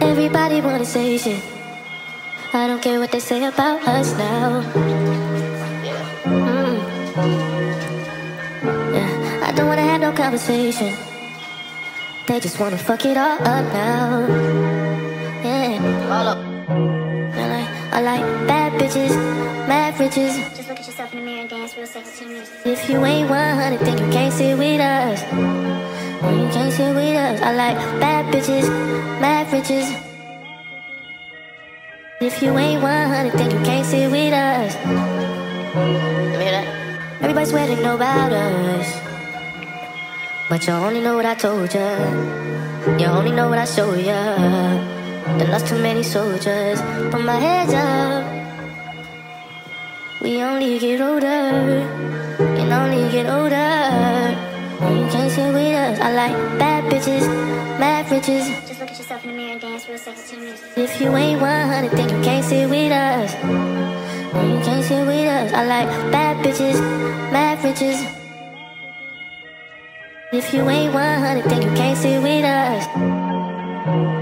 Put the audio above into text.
Everybody wanna say shit. I don't care what they say about us now. Mm. Yeah, I don't wanna have no conversation. They just wanna fuck it all up now. I like, I like bad bitches, mad riches. Just look at yourself in the mirror and dance real sexy to me. If you ain't 100, then you can't sit with us. Then you can't sit with us. I like bad bitches, mad riches. If you ain't 100, then you can't sit with us. Hear that? Everybody swear they know about us. But you only know what I told ya. You only know what I showed ya. They lost too many soldiers. Put my heads up. We only get older. And only get older. You can't sit with us. I like bad bitches, mad riches. Just look at yourself in the mirror and dance real sexy. If you ain't 100, then you can't sit with us. You can't sit with us. I like bad bitches, mad riches. If you ain't 100, then you can't sit with us.